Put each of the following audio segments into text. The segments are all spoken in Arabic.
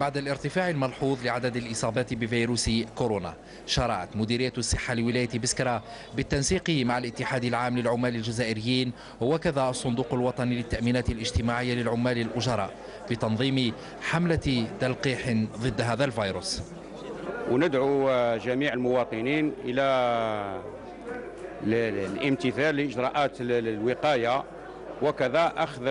بعد الارتفاع الملحوظ لعدد الإصابات بفيروس كورونا شرعت مديرية الصحة لولاية بسكرة بالتنسيق مع الاتحاد العام للعمال الجزائريين وكذا الصندوق الوطني للتأمينات الاجتماعية للعمال الأجراء بتنظيم حملة تلقيح ضد هذا الفيروس. وندعو جميع المواطنين إلى الامتثال لإجراءات الوقاية وكذا أخذ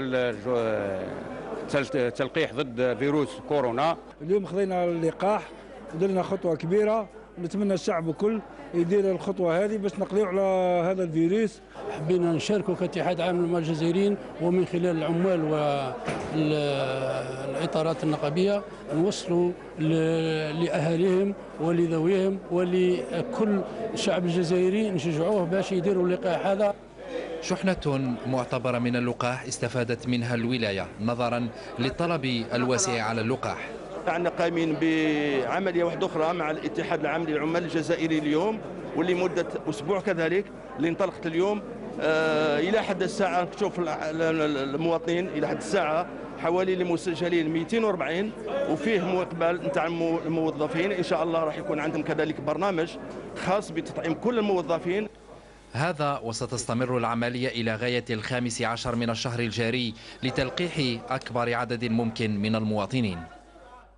تلقيح ضد فيروس كورونا. اليوم خذينا اللقاح ودرنا خطوة كبيرة نتمنى الشعب الكل يدير الخطوة هذه باش نقضيو على هذا الفيروس. حبينا نشاركوا كاتحاد عام للعمال الجزائريين ومن خلال العمال والاطارات النقابية نوصلوا لأهاليهم ولذويهم ولكل الشعب الجزائري نشجعوه باش يديروا اللقاح هذا. شحنة معتبرة من اللقاح استفادت منها الولاية نظرا للطلب الواسع على اللقاح. إحنا قايمين بعملية واحدة أخرى مع الاتحاد العام للعمال الجزائري اليوم واللي مدة أسبوع كذلك اللي انطلقت اليوم. آه إلى حد الساعة نشوف المواطنين إلى حد الساعة حوالي المسجلين 240 وفيه اقبال نتاع الموظفين. إن شاء الله راح يكون عندهم كذلك برنامج خاص بتطعيم كل الموظفين. هذا وستستمر العملية إلى غاية الخامس عشر من الشهر الجاري لتلقيح أكبر عدد ممكن من المواطنين.